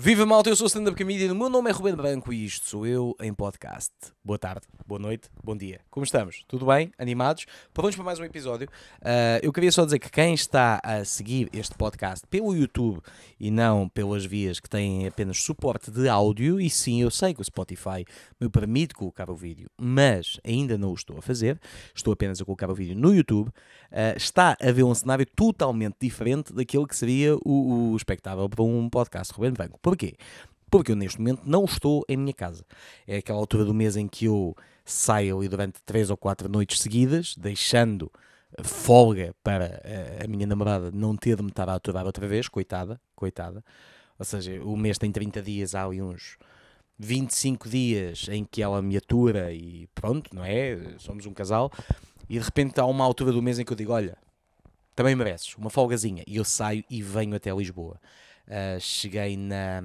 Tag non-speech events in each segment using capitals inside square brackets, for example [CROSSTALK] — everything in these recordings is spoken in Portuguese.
Viva malta, eu sou o Stand Up Comedian, o meu nome é Ruben Branco e isto sou eu em podcast. Boa tarde, boa noite, bom dia. Como estamos? Tudo bem? Animados? Prontos para mais um episódio? Uh, eu queria só dizer que quem está a seguir este podcast pelo YouTube e não pelas vias que têm apenas suporte de áudio, e sim, eu sei que o Spotify me permite colocar o vídeo, mas ainda não o estou a fazer, estou apenas a colocar o vídeo no YouTube, uh, está a ver um cenário totalmente diferente daquele que seria o, o espectável para um podcast Ruben Branco. Porquê? Porque eu neste momento não estou em minha casa. É aquela altura do mês em que eu saio ali durante três ou quatro noites seguidas, deixando folga para a minha namorada não ter de me estar a aturar outra vez, coitada, coitada. Ou seja, o mês tem 30 dias, há ali uns 25 dias em que ela me atura e pronto, não é? Somos um casal. E de repente há uma altura do mês em que eu digo: Olha, também mereces uma folgazinha. E eu saio e venho até Lisboa. Uh, cheguei na,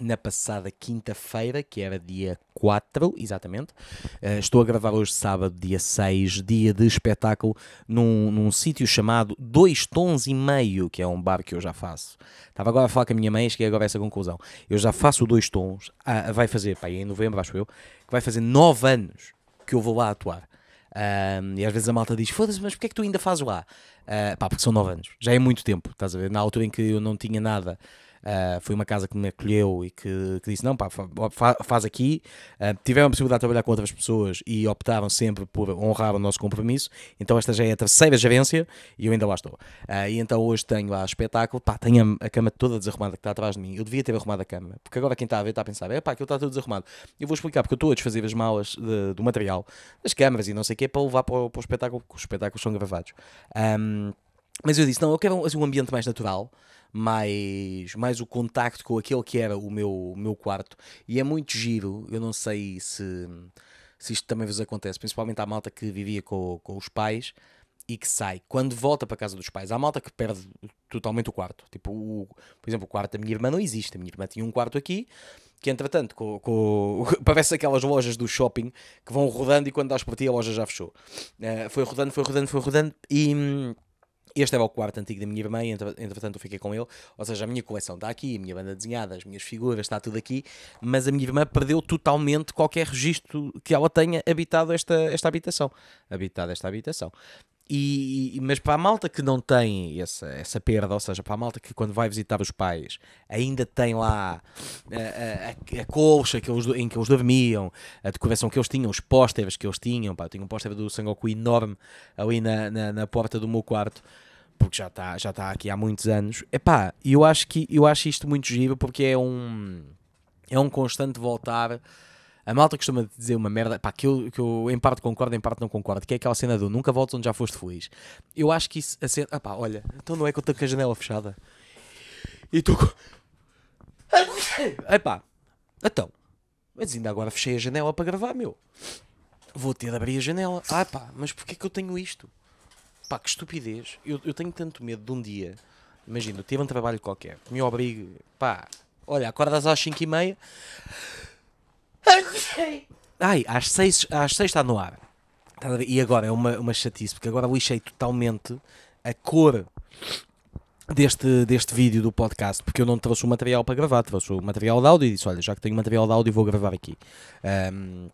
na passada quinta-feira, que era dia 4, exatamente. Uh, estou a gravar hoje, sábado, dia 6, dia de espetáculo, num, num sítio chamado Dois Tons e Meio, que é um bar que eu já faço. Estava agora a falar com a minha mãe cheguei agora a essa conclusão. Eu já faço Dois Tons, ah, vai fazer, pá, em novembro, acho eu, que vai fazer 9 anos que eu vou lá atuar. Um, e às vezes a malta diz: Foda-se, mas porquê é que tu ainda fazes lá? Uh, pá, porque são 9 anos, já é muito tempo, estás a ver? Na altura em que eu não tinha nada Uh, foi uma casa que me acolheu e que, que disse: não, pá, fa faz aqui. Uh, tiveram a possibilidade de trabalhar com outras pessoas e optaram sempre por honrar o nosso compromisso. Então, esta já é a terceira gerência e eu ainda lá estou. Uh, e então, hoje tenho lá espetáculo. Pá, tenho a, a, cama toda desarrumada que está atrás de mim. Eu devia ter arrumado a cama, porque agora quem está a ver está a pensar: é pá, aquilo está tudo desarrumado. Eu vou explicar, porque eu estou a desfazer as malas de, do material, das câmaras e não sei o que, para levar para o, para o espetáculo, porque os espetáculos são gravados. Um, mas eu disse: não, eu quero assim, um ambiente mais natural mais, mais o contacto com aquele que era o meu, o meu quarto. E é muito giro, eu não sei se, se isto também vos acontece, principalmente à malta que vivia com, com os pais e que sai. Quando volta para casa dos pais, há malta que perde totalmente o quarto. Tipo, o, por exemplo, o quarto da minha irmã não existe. A minha irmã tinha um quarto aqui que entretanto com, com, [LAUGHS] parece aquelas lojas do shopping que vão rodando e quando dás por ti a loja já fechou. Uh, foi rodando, foi rodando, foi rodando e, hum, este era o quarto antigo da minha irmã, entretanto eu fiquei com ele. Ou seja, a minha coleção está aqui, a minha banda desenhada, as minhas figuras, está tudo aqui. Mas a minha irmã perdeu totalmente qualquer registro que ela tenha habitado esta, esta habitação. Habitado esta habitação. E, mas para a malta que não tem essa, essa perda, ou seja, para a malta que quando vai visitar os pais ainda tem lá a, a, a colcha que eles, em que eles dormiam, a decoração que eles tinham, os pósteres que eles tinham. Pá, eu tinha um póster do Sangoku enorme ali na, na, na porta do meu quarto porque já está já tá aqui há muitos anos. Epá, eu acho que eu acho isto muito giro porque é um é um constante voltar a malta costuma dizer uma merda, pá, que eu, que eu em parte concordo, em parte não concordo, que é aquela cena do nunca voltes onde já foste feliz. Eu acho que isso, a cena, ah pá, olha, então não é que eu estou com a janela fechada e com. Epá, então, mas ainda agora fechei a janela para gravar, meu. Vou ter de abrir a janela. Ah pá, mas porquê que eu tenho isto? Pá, que estupidez. Eu, eu tenho tanto medo de um dia, imagina, eu tive um trabalho qualquer, me obrigue, pá, olha, acordas às 5 e meia Ai, às 6 às seis está no ar. E agora é uma, uma chatice, porque agora lixei totalmente a cor deste, deste vídeo do podcast, porque eu não trouxe o material para gravar, trouxe o material de áudio e disse: Olha, já que tenho material de áudio, vou gravar aqui. Um,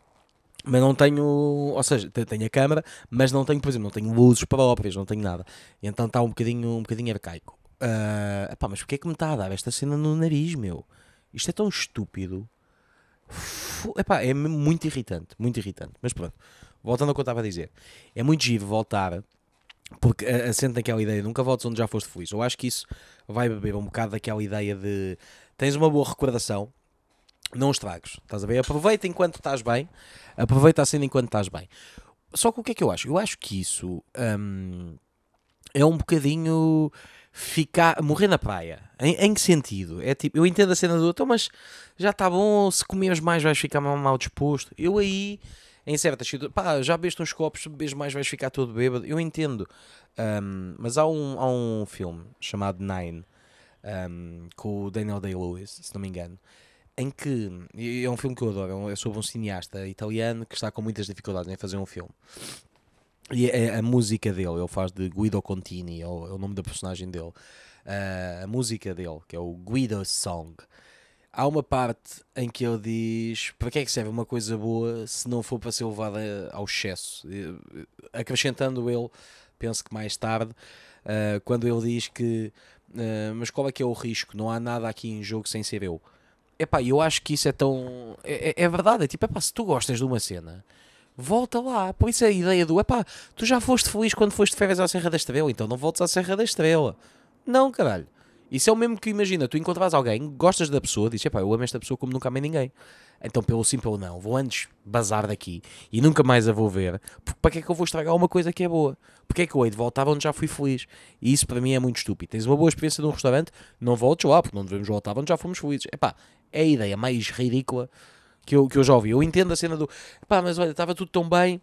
mas não tenho, ou seja, tenho a câmera, mas não tenho, por exemplo, não tenho luzes próprias, não tenho nada. Então está um bocadinho, um bocadinho arcaico. Uh, epá, mas porquê é que me está a dar esta cena no nariz, meu? Isto é tão estúpido. Epá, é muito irritante, muito irritante. Mas pronto, voltando ao que eu estava a dizer, é muito giro voltar, porque assente naquela ideia, nunca voltes onde já foste feliz. Eu acho que isso vai beber um bocado daquela ideia de tens uma boa recordação, não estragues, estás a ver? Aproveita enquanto estás bem, aproveita a cena enquanto estás bem. Só que o que é que eu acho? Eu acho que isso hum, é um bocadinho ficar, morrer na praia. Em, em, que sentido? É tipo, eu entendo a cena do outro, mas já está bom, se comeres mais vais ficar mal, mal disposto. Eu aí, em certas situações, pá, já bebeste uns copos, bebes mais vais ficar todo bêbado. Eu entendo. Um, mas há um, há um filme chamado Nine, um, com o Daniel Day-Lewis, se não me engano, em que, é um filme que eu adoro, é sobre um cineasta italiano que está com muitas dificuldades em fazer um filme. E é a música dele, ele faz de Guido Contini, é o, é o nome da personagem dele. Uh, a música dele, que é o Guido Song, há uma parte em que ele diz para que é que serve uma coisa boa se não for para ser levada ao excesso? Acrescentando ele, penso que mais tarde, uh, quando ele diz que uh, mas qual é que é o risco? Não há nada aqui em jogo sem ser eu. Epá, eu acho que isso é tão. É, é, é verdade, é tipo, epá, se tu gostas de uma cena, volta lá. Por isso a ideia do epá, tu já foste feliz quando foste de férias à Serra da Estrela, então não voltes à Serra da Estrela. Não, caralho. Isso é o mesmo que imagina, tu encontras alguém, gostas da pessoa, dizes, epá, eu amo esta pessoa como nunca amei ninguém. Então, pelo sim, pelo não, vou antes bazar daqui e nunca mais a vou ver, porque para que é que eu vou estragar uma coisa que é boa? Porque é que eu hei de voltar onde já fui feliz? E isso para mim é muito estúpido. Tens uma boa experiência num restaurante, não voltes lá, porque não devemos voltar onde já fomos felizes. Epá, é a ideia mais ridícula que eu, que eu já ouvi. Eu entendo a cena do, pá, mas olha, estava tudo tão bem,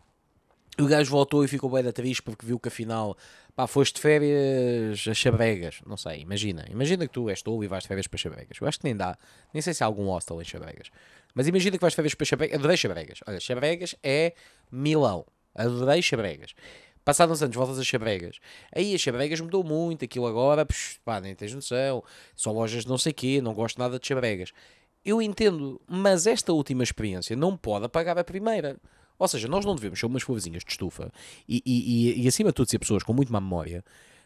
o gajo voltou e ficou bem da triste porque viu que afinal, pá, foste de férias a Chabregas. Não sei, imagina. Imagina que tu és tolo e vais de férias para Chabregas. Eu acho que nem dá. Nem sei se há algum hostel em Chabregas. Mas imagina que vais de férias para Chabregas. Adorei Chabregas. Olha, Chabregas é Milão. Adorei Chabregas. Passados uns anos, voltas a Chabregas. Aí a Chabregas mudou muito. Aquilo agora, psh, pá, nem tens noção. Só lojas de não sei quê. Não gosto nada de Chabregas. Eu entendo, mas esta última experiência não pode apagar a primeira. Ou seja, nós não devemos ser umas florzinhas de estufa e, e, e, e, acima de tudo ser pessoas com muito má memória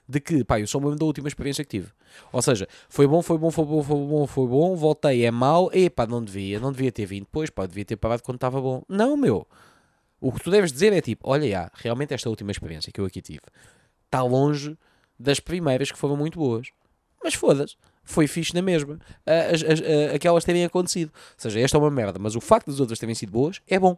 de que, pá, eu sou mesmo da última experiência que tive. Ou seja, foi bom, foi bom, foi bom, foi bom, foi bom, voltei, é mau, e pá, não devia, não devia ter vindo depois, pá, devia ter parado quando estava bom. Não, meu. O que tu deves dizer é tipo, olha, já, realmente esta última experiência que eu aqui tive está longe das primeiras que foram muito boas. Mas foda-se, foi fixe na mesma. As, as, as, aquelas terem acontecido. Ou seja, esta é uma merda, mas o facto das outras terem sido boas é bom.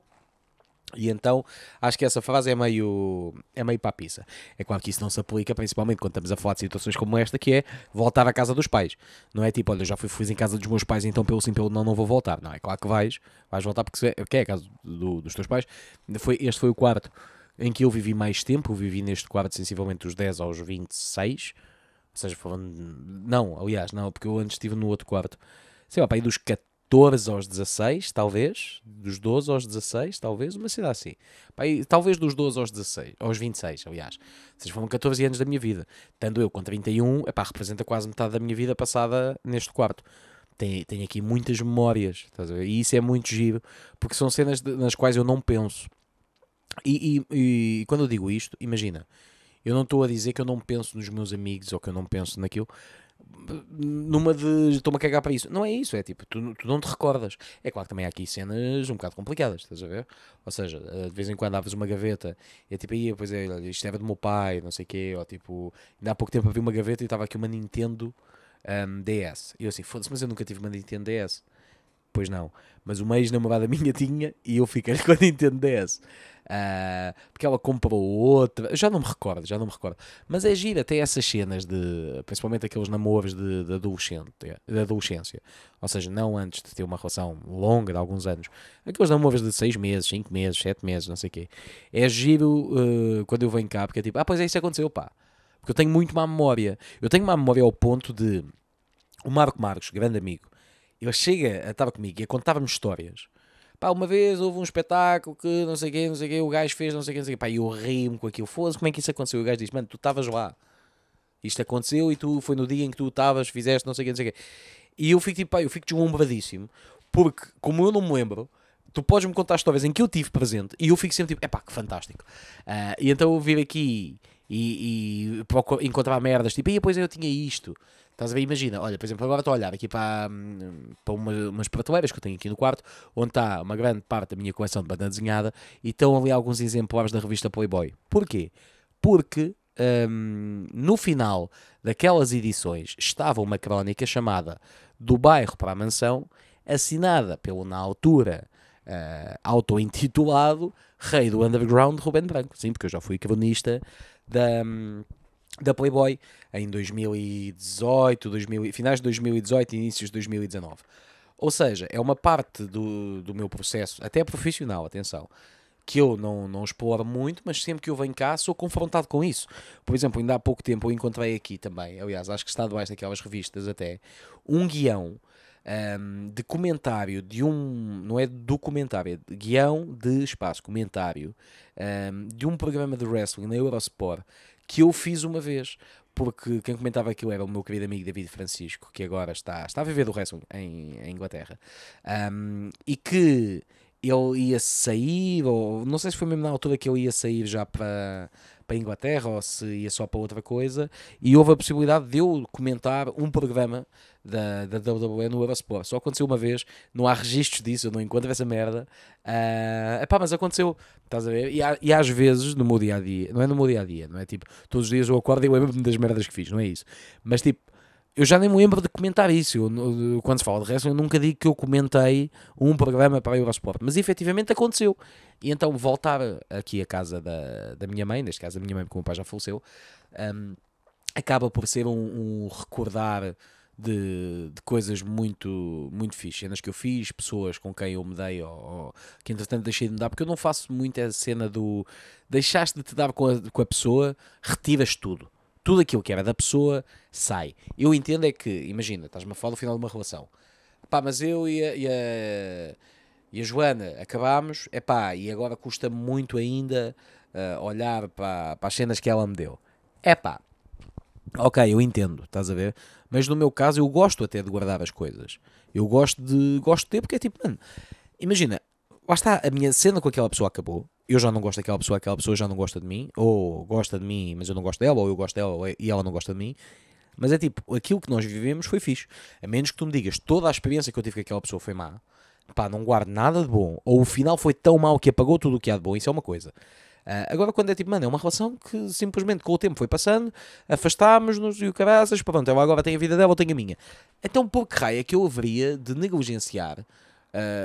E então acho que essa frase é meio, é meio papiça. É claro que isso não se aplica, principalmente quando estamos a falar de situações como esta, que é voltar à casa dos pais. Não é tipo, olha, já fui feliz em casa dos meus pais, então pelo sim, pelo não, não vou voltar. Não, é claro que vais, vais voltar porque é, que é a casa do, dos teus pais. Foi, este foi o quarto em que eu vivi mais tempo. Eu vivi neste quarto sensivelmente dos 10 aos 26. Ou seja, falando. Não, aliás, não, porque eu antes estive no outro quarto. Sei lá, para aí dos 14 14 aos 16, talvez, dos 12 aos 16, talvez, uma cidade assim. Pai, talvez dos 12 aos 16, aos 26, aliás. Ou seja, foram 14 anos da minha vida. Tendo eu com 31, epá, representa quase metade da minha vida passada neste quarto. Tem, tem aqui muitas memórias, e isso é muito giro, porque são cenas de, nas quais eu não penso. E, e, e quando eu digo isto, imagina, eu não estou a dizer que eu não penso nos meus amigos ou que eu não penso naquilo, numa de estou-me a cagar para isso. Não é isso, é tipo, tu, tu, não te recordas. É claro que também há aqui cenas um bocado complicadas, estás a ver? Ou seja, eh, de vez em quando abres uma gaveta e é tipo, aí, pois é, isto era do meu pai, não sei o quê, ou tipo, ainda há pouco tempo abri uma gaveta e estava aqui uma Nintendo um, DS. E eu assim, foda-se, mas eu nunca tive uma Nintendo DS. Pois não, mas uma ex-namorada [LAUGHS] minha tinha e eu fiquei com a Nintendo DS. Uh, porque ela comprou outra, já não me recordo, já não me recordo. Mas é gira, tem essas cenas de, principalmente aqueles namoros de, de, adolescente, de adolescência, ou seja, não antes de ter uma relação longa de alguns anos, aqueles namoros de 6 meses, 5 meses, 7 meses, não sei o quê. É giro uh, quando eu venho cá, porque é tipo, ah, pois é, isso aconteceu, pá. Porque eu tenho muito má memória. Eu tenho má memória ao ponto de o Marco Marcos, grande amigo, ele chega, estava comigo e contava-me histórias Pá, uma vez houve um espetáculo que não sei quê, não sei quê, o gajo fez não sei quê, não sei quê. Pá, e eu ri-me com aquilo. Foda-se, como é que isso aconteceu? O gajo diz, mano, tu estavas lá. Isto aconteceu e tu foi no dia em que tu estavas, fizeste não sei quê, não sei o quê. E eu fico tipo, pá, eu fico deslumbradíssimo. Porque, como eu não me lembro, tu podes-me contar histórias em que eu tive presente e eu fico sempre tipo, é pá, que fantástico. Uh, e então eu vir aqui e, e encontrar merdas, tipo, e depois eu tinha isto. Estás a ver? Imagina, olha, por exemplo, agora estou a olhar aqui para, para uma, umas prateleiras que eu tenho aqui no quarto, onde está uma grande parte da minha coleção de banda desenhada e estão ali alguns exemplares da revista Playboy. Porquê? Porque um, no final daquelas edições estava uma crónica chamada Do Bairro para a Mansão, assinada pelo, na altura, uh, auto-intitulado Rei do Underground Ruben Branco. Sim, porque eu já fui cronista da. Um, da Playboy em 2018, 2000, finais de 2018 inícios de 2019. Ou seja, é uma parte do, do meu processo, até profissional, atenção, que eu não, não exploro muito, mas sempre que eu venho cá sou confrontado com isso. Por exemplo, ainda há pouco tempo eu encontrei aqui também, aliás, acho que está debaixo daquelas revistas até, um guião um, de comentário de um. Não é documentário, é guião de espaço, comentário um, de um programa de wrestling na Eurosport que eu fiz uma vez. Porque quem comentava aquilo era o meu querido amigo David Francisco, que agora está, está a viver do wrestling em, em Inglaterra. Um, e que ele ia sair, ou não sei se foi mesmo na altura que ele ia sair já para, para a Inglaterra ou se ia só para outra coisa, e houve a possibilidade de eu comentar um programa da, da WWE no Eurosport. Só aconteceu uma vez, não há registros disso, eu não encontro essa merda. Uh, epá, mas aconteceu, estás a ver? E, e às vezes no meu dia a dia, não é no meu dia a dia, não é tipo, todos os dias eu acordo e lembro-me das merdas que fiz, não é isso. Mas tipo, eu já nem me lembro de comentar isso. Eu, quando se fala de wrestling, eu nunca digo que eu comentei um programa para a Eurosport, mas efetivamente aconteceu. E então voltar aqui à casa da, da minha mãe, neste caso a minha mãe, porque o meu pai já faleceu, um, acaba por ser um, um recordar de, de, coisas muito, muito fixe, cenas que eu fiz, pessoas com quem eu me dei, ou, ou, que entretanto deixei de me dar, porque eu não faço muito a cena do deixaste de te dar com a, com a pessoa, retiras tudo tudo aquilo que era da pessoa sai. Eu entendo é que, imagina, estás-me a falar do final de uma relação. Pá, mas eu e a, e a, e a Joana acabámos, é pá, e agora custa muito ainda uh, olhar para, para as cenas que ela me deu. É pá, ok, eu entendo, estás a ver? Mas no meu caso eu gosto até de guardar as coisas. Eu gosto de, gosto de ter, porque é tipo, mano, imagina, lá está, a minha cena com aquela pessoa acabou eu já não gosto daquela pessoa, aquela pessoa já não gosta de mim, ou gosta de mim, mas eu não gosto dela, ou eu gosto dela e ela não gosta de mim. Mas é tipo, aquilo que nós vivemos foi fixe. A menos que tu me digas, toda a experiência que eu tive com aquela pessoa foi má, pá, não guardo nada de bom, ou o final foi tão mau que apagou tudo o que há de bom, isso é uma coisa. Uh, agora, quando é tipo, mano, é uma relação que simplesmente com o tempo foi passando, afastámos-nos e o caraças, pronto, ela agora tem a vida dela, eu tenho a minha. Então, por que raio é que eu haveria de negligenciar uh,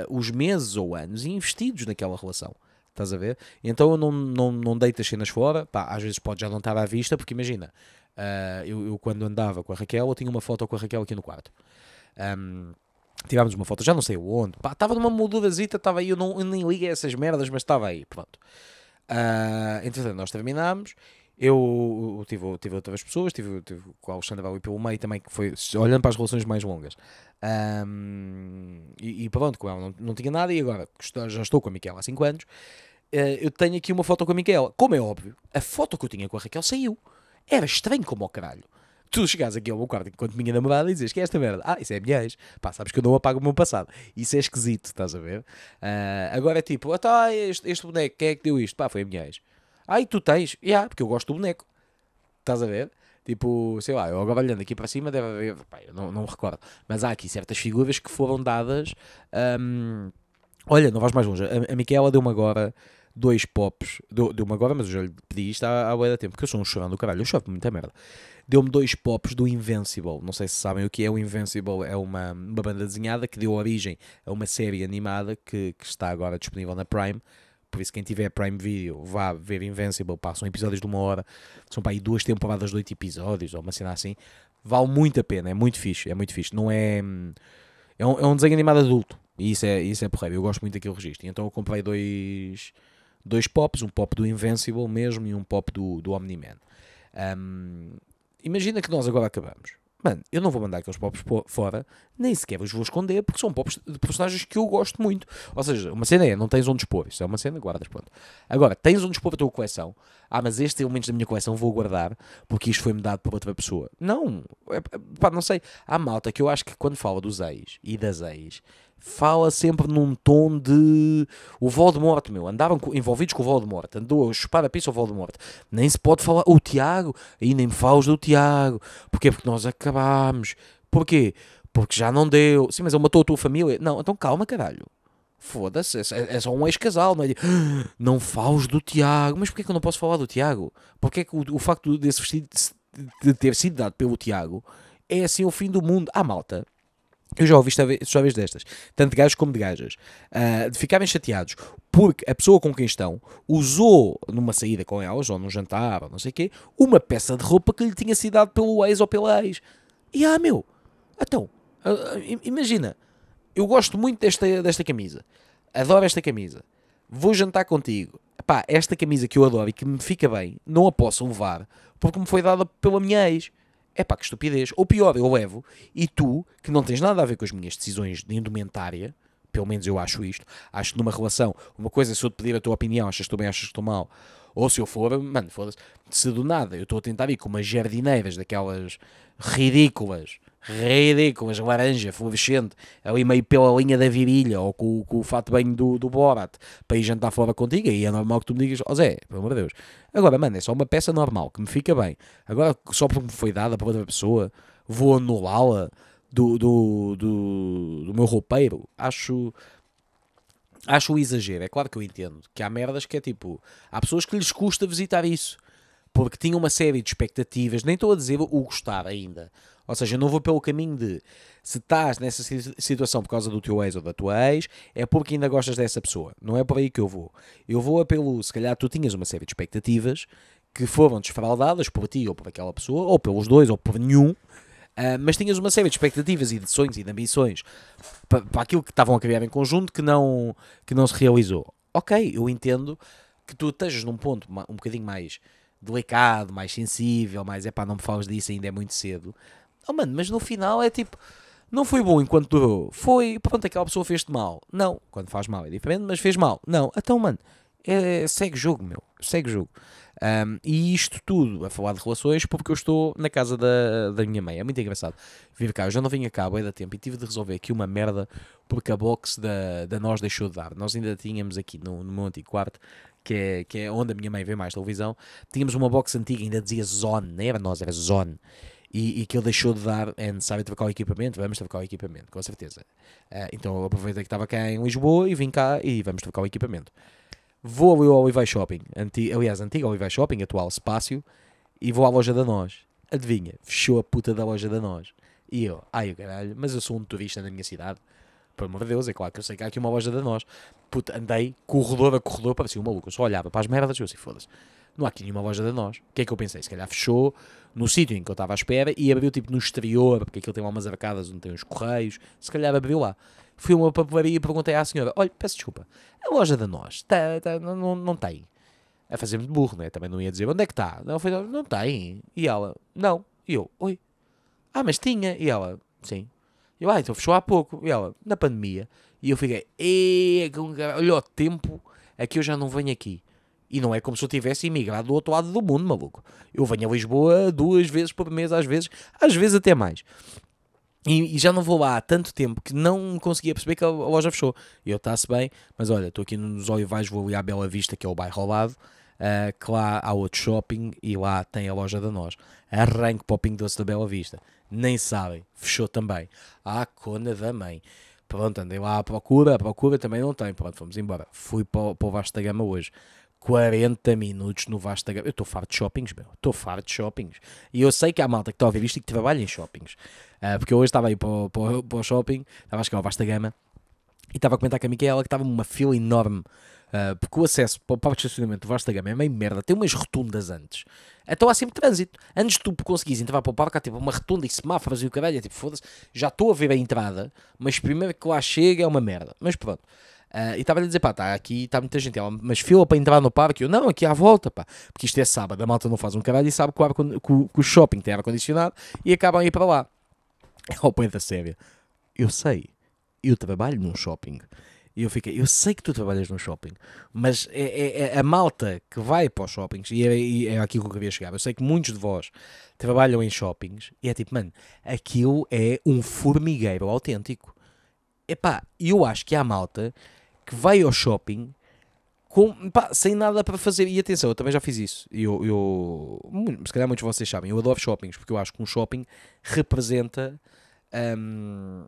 os meses ou anos investidos naquela relação? Estás a ver? Então eu não, não, não deito as cenas fora. Pá, às vezes pode já não estar à vista, porque imagina, uh, eu, eu, quando andava com a Raquel, eu tinha uma foto com a Raquel aqui no quarto. Um, tirámos uma foto, já não sei onde. Estava numa moldurazita, estava aí, eu, não, eu nem liguei essas merdas, mas estava aí, pronto. Uh, entretanto, nós terminámos. Eu, eu tive, tive outras pessoas, tive, tive com a Alexandra ali pelo meio também, que foi olhando para as relações mais longas. Um, e, e, pronto, com ela não, não tinha nada, e agora já estou com a Miquela há 5 anos. Uh, eu tenho aqui uma foto com a Miquela. Como é óbvio, a foto que eu tinha com a Raquel saiu. Era estranho como ao caralho. Tu chegas aqui ao meu quarto enquanto minha namorada e dizes que é esta merda. Ah, isso é minha ex. Pá, sabes que eu não apago o meu passado. Isso é esquisito, estás a ver? Uh, agora é tipo, ah, tá, este, este boneco, quem é que deu isto? Pá, foi a minha ex. Ah, e tu tens? Já, yeah, porque eu gosto do boneco. Estás a ver? Tipo, sei lá, eu agora olhando aqui para cima, deve haver, pá, eu não, não recordo, mas há aqui certas figuras que foram dadas. Um, olha, não vais mais longe. A, a Miquela deu-me agora dois pops, deu-me agora, mas eu já lhe pedi isto há, há boa tempo, porque eu sou um chorão do caralho, eu choro muita merda. Deu-me dois pops do Invincible. Não sei se sabem o que é o Invincible. É uma, uma banda desenhada que deu origem a uma série animada que, que está agora disponível na Prime por isso, quem tiver Prime Video, vá ver Invincible. Pá, são episódios de uma hora. São para aí duas temporadas de oito episódios, ou uma cena assim. Vale muito a pena. É muito fixe. É muito fixe. Não é. É um, é um desenho animado adulto. E isso é, isso é porreiro. Eu gosto muito daquele registro. Então eu comprei dois, dois pops. Um pop do Invincible mesmo e um pop do, do Omni-Man. Um, imagina que nós agora acabamos. Mano, eu não vou mandar aqueles pops fora, nem sequer os vou esconder, porque são pops de personagens que eu gosto muito. Ou seja, uma cena é, não tens onde expor, isso é uma cena, guardas, pronto. Agora, tens onde expor a tua coleção. Ah, mas estes elementos da minha coleção vou guardar, porque isto foi-me dado por outra pessoa. Não, é, pá, não sei. Há malta que eu acho que quando fala dos ex e das ex, fala sempre num tom de o Voldemort, meu. Andavam envolvidos com o Voldemort, andou a chupar a pista ao Voldemort. Nem se pode falar. O Tiago, aí nem me falas do Tiago. Porquê? Porque nós acabámos. Porquê? Porque já não deu. Sim, mas ele matou a tua família. Não, então calma, caralho. Foda-se, é, é só um ex-casal, não é? [GASPS] Não fales do Tiago. Mas porquê que eu não posso falar do Tiago? Porquê que o, o facto desse vestido de ter sido dado pelo Tiago é assim o fim do mundo? Ah, malta eu já ouvi histórias destas, tanto de gajos como de gajas, uh, de ficarem chateados porque a pessoa com quem estão usou numa saída com elas, ou num jantar, ou não sei o quê, uma peça de roupa que lhe tinha sido dado pelo ex ou pela ex. E ah, meu, então, uh, imagina, eu gosto muito desta, desta camisa, adoro esta camisa, vou jantar contigo, pá, esta camisa que eu adoro e que me fica bem, não a posso levar porque me foi dada pela minha ex é pá, que estupidez. Ou pior, eu levo e tu, que não tens nada a ver com as minhas decisões de indumentária, pelo menos eu acho isto, acho que numa relação, uma coisa é se eu te pedir a tua opinião, achas que estou bem, achas que estou mal, Ou se eu for, mano, foda-se, se do nada eu estou a tentar ir com umas jardineiras daquelas ridículas, ridículas, laranja, fluorescente, ali meio pela linha da virilha, ou com, com o fato bem do, do Borat, para ir jantar fora contigo, e é normal que tu me digas, ó oh Zé, pelo amor de Deus. Agora, mano, é só uma peça normal, que me fica bem. Agora, só porque me foi dada para outra pessoa, vou anulá-la do, do, do, do meu roupeiro. Acho acho o exagero. É claro que eu entendo que há merdas que é tipo. Há pessoas que lhes custa visitar isso porque tinham uma série de expectativas. Nem estou a dizer o gostar ainda. Ou seja, não vou pelo caminho de se estás nessa situação por causa do teu ex ou da tua ex, é porque ainda gostas dessa pessoa. Não é por aí que eu vou. Eu vou a pelo. Se calhar tu tinhas uma série de expectativas que foram desfraudadas por ti ou por aquela pessoa, ou pelos dois ou por nenhum. Uh, mas tinhas uma série de expectativas e de sonhos e de ambições para, para aquilo que estavam a criar em conjunto que não, que não se realizou. Ok, eu entendo que tu estejas num ponto um bocadinho mais delicado, mais sensível, mais é pá, não me falas disso, ainda é muito cedo. Oh mano, mas no final é tipo, não foi bom enquanto durou. Foi, pronto, aquela pessoa fez-te mal. Não, quando faz mal é diferente, mas fez mal. Não, então mano, é, segue jogo, meu, segue jogo. Um, e isto tudo a falar de relações porque eu estou na casa da, da minha mãe. É muito engraçado vir cá. Eu já não vim cá há da tempo e tive de resolver aqui uma merda porque a box da, da nós deixou de dar. Nós ainda tínhamos aqui no, no meu antigo quarto, que é, que é onde a minha mãe vê mais televisão, tínhamos uma box antiga, ainda dizia Zone, não era nós, era Zone. E, e que ele deixou de dar, é necessário trocar o equipamento, vamos trocar o equipamento, com certeza. Uh, então eu aproveitei que estava cá em Lisboa e vim cá e vamos trocar o equipamento. Vou ao Olivais Shopping, anti, aliás, antigo Olivais Shopping, atual Espaço, e vou à loja da Nós. Adivinha, fechou a puta da loja da Nós. E eu, ai o caralho, mas eu sou um turista na minha cidade. Pelo amor de Deus, é claro que eu sei que há aqui uma loja da Nós. Puta, andei corredor a corredor, parecia um maluco. Eu só olhava para as merdas e eu assim, foda-se. Não há aqui nenhuma loja da Nós. O que é que eu pensei? Se calhar fechou no sítio em que eu estava à espera e abriu tipo no exterior, porque aquilo tem umas arcadas onde tem os correios. Se calhar abriu lá fui a uma papelaria e perguntei à senhora: olha, peço desculpa, a loja da nós tá, tá, não, não, não tem. A fazer-me de burro, né? Também não ia dizer onde é que está. Não, foi, não tem. E ela, não. E eu, oi. Ah, mas tinha. E ela, sim. Eu, ah, então fechou há pouco. E ela, na pandemia. E eu fiquei, olha o tempo é que eu já não venho aqui. E não é como se eu tivesse imigrado do outro lado do mundo, maluco. Eu venho a Lisboa duas vezes por mês, às vezes, às vezes até mais. E, e, já não vou lá há tanto tempo que não conseguia perceber que a loja fechou. E eu está-se bem, mas olha, estou aqui nos Olivais, vou ali à Bela Vista, que é o bairro ao lado, uh, que lá há outro shopping e lá tem a loja da nós. Arranque Pingo Doce da Bela Vista. Nem sabem, fechou também. À cona da mãe. Pronto, andei lá à procura, à procura também não tem. Pronto, vamos embora. Fui para, para o Vasta Gama hoje. 40 minutos no Vasta Gama. Eu estou farto de shoppings, meu. Estou farto de shoppings. E eu sei que há malta que está a ouvir isto e que trabalha em shoppings. Uh, porque eu hoje estava aí para, para, para o shopping, estava acho que é o Vasta Gama, e estava a comentar com a Micaela que estava uma fila enorme. Uh, porque o acesso para o parque de estacionamento do Vasta Gama é meio merda, tem umas rotundas antes. Então há sempre trânsito. Antes de tu conseguires entrar para o parque, há tipo uma rotunda e semáforos e o caralho, é tipo, foda-se, já estou a ver a entrada, mas primeiro que lá chega é uma merda. Mas pronto. Uh, e estava a dizer, pá, tá, aqui está muita gente, ela, mas fila para entrar no parque. Eu, não, aqui à volta, pá, porque isto é sábado, a malta não faz um caralho e sabe que o, ar, que o, o shopping tem ar-condicionado e acabam a ir para lá. [LAUGHS] Ao ponto da séria, eu sei, eu trabalho num shopping. E eu fiquei, eu sei que tu trabalhas num shopping, mas é, é, é a malta que vai para os shoppings, e é, é aquilo que eu queria chegar. Eu sei que muitos de vós trabalham em shoppings, e é tipo, mano, aquilo é um formigueiro autêntico. Epá, eu acho que há malta que vai ao shopping com, pá, sem nada para fazer. E atenção, eu também já fiz isso. Eu, eu, se calhar muitos de vocês sabem, eu adoro shoppings porque eu acho que um shopping representa um,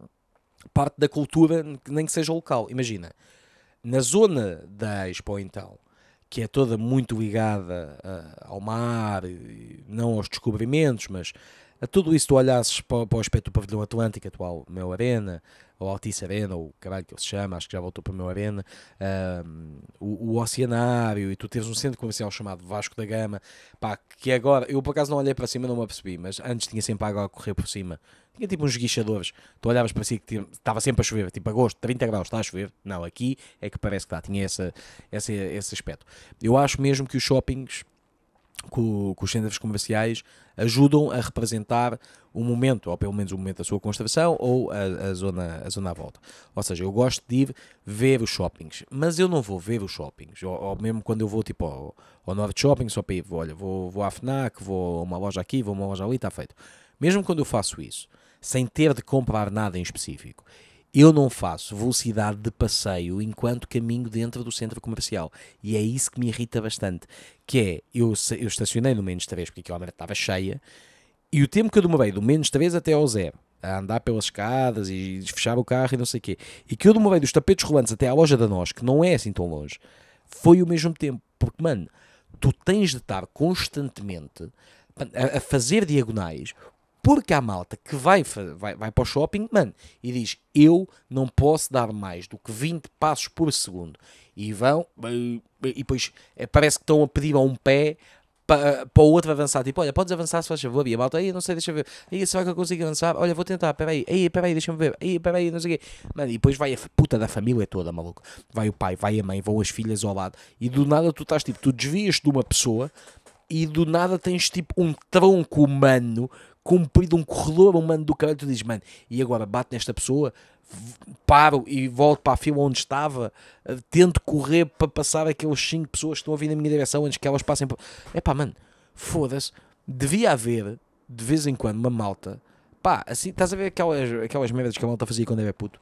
parte da cultura, nem que seja local. Imagina, na zona da Expo, então, que é toda muito ligada uh, ao mar, não aos descobrimentos, mas a tudo isso tu olhasses para, para o aspecto do pavilhão Atlântico, atual Mel Arena, ou Altice Arena, ou caralho que ele se chama, acho que já voltou para o Mel Arena, um, o, o, Oceanário, e tu tens um centro comercial chamado Vasco da Gama, pá, que agora, eu por acaso não olhei para cima, não me apercebi, mas antes tinha sempre água a correr por cima. Tinha tipo uns guichadores, tu olhavas para si que estava sempre a chover, tipo agosto, 30 graus, está a chover. Não, aqui é que parece que está, tinha essa, essa, esse aspecto. Eu acho mesmo que os shoppings que, os centros comerciais ajudam a representar o momento, ou pelo menos o momento da sua construção, ou a, a, zona, a zona à volta. Ou seja, eu gosto de ir ver os shoppings, mas eu não vou ver os shoppings, ou, ou mesmo quando eu vou tipo ao, ao Norte Shopping, só para ir, olha, vou, vou à FNAC, vou a uma loja aqui, vou a uma loja ali, está feito. Mesmo quando eu faço isso, sem ter de comprar nada em específico, eu não faço velocidade de passeio enquanto caminho dentro do centro comercial. E é isso que me irrita bastante. Que é, eu, eu estacionei no menos 3 porque aquela merda estava cheia. E o tempo que eu demorei do menos 3 até ao zero, a andar pelas escadas e fechar o carro e não sei o quê, e que eu demorei dos tapetes rolantes até à loja da nós, que não é assim tão longe, foi o mesmo tempo. Porque, mano, tu tens de estar constantemente a, a fazer diagonais porque há malta que vai, vai, vai para o shopping, mano, e diz: Eu não posso dar mais do que 20 passos por segundo. E vão, e depois é, parece que estão a pedir a um pé para, para o outro avançar. Tipo, olha, podes avançar se faz favor. E a malta, aí não sei, deixa ver. Aí será que eu consigo avançar? Olha, vou tentar, peraí, aí, peraí, deixa-me ver. Aí, peraí, não sei o quê. Mano, e depois vai a puta da família toda, maluco. Vai o pai, vai a mãe, vão as filhas ao lado. E do nada tu estás tipo, tu desvias de uma pessoa e do nada tens tipo um tronco humano comprido um corredor humano do caralho, tu dizes, mano, e agora bate nesta pessoa, paro e volto para a fila onde estava, eh, tento correr para passar aqueles 5 pessoas que estão a vir na minha direção antes que elas passem. É pá, mano, foda-se, devia haver de vez em quando uma malta, pá, assim, estás a ver aquelas, aquelas merdas que a malta fazia quando era puto?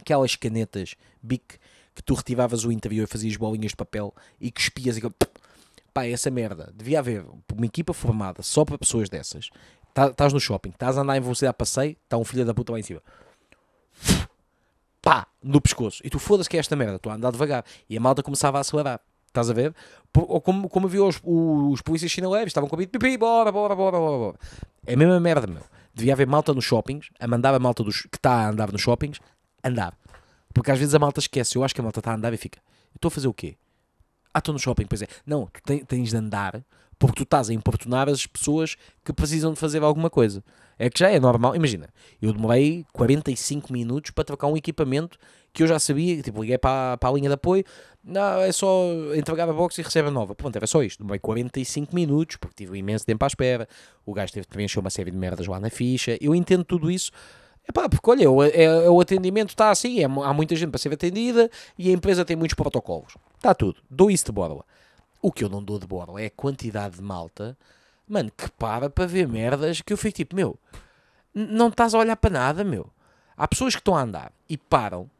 Aquelas canetas Bic que tu retivavas o interior e fazias bolinhas de papel e que espias e. Pá, essa merda. Devia haver uma equipa formada só para pessoas dessas Estás tá, no shopping, estás a andar em velocidade passeio, está um filho da puta lá em cima. Pá, no pescoço. E tu foda-se que é esta merda, estou a andar devagar. E a malta começava a acelerar. Estás a ver? Ou como, como havia os, os, polícias chineleiros, estavam com o pipi, bora, bora, bora, bora, bora. É a mesma merda, meu. Devia haver malta nos shoppings, a mandar a malta dos, que está a andar nos shoppings, andar. Porque às vezes a malta esquece. Eu acho que a malta está a andar e fica, estou a fazer o quê? Ah, estou no shopping, pois é. Não, tu tens de andar porque tu estás a importunar as pessoas que precisam de fazer alguma coisa. É que já é normal. Imagina, eu demorei 45 minutos para trocar um equipamento que eu já sabia, tipo, liguei para, para a linha de apoio, não, é só entregar a box e recebe a nova. Pronto, era só isto. Demorei 45 minutos, porque tive imenso tempo à espera, o gajo teve de preencher uma série de merdas lá na ficha. Eu entendo tudo isso. Epá, porque olha, o, é, o atendimento está assim, é, há muita gente para ser atendida e a empresa tem muitos protocolos. Está tudo. Dou isso de borla. O que eu não dou de borla é a quantidade de malta, mano, que para para ver merdas que eu fico tipo, meu, não estás a olhar para nada, meu. Há pessoas que estão a andar e param,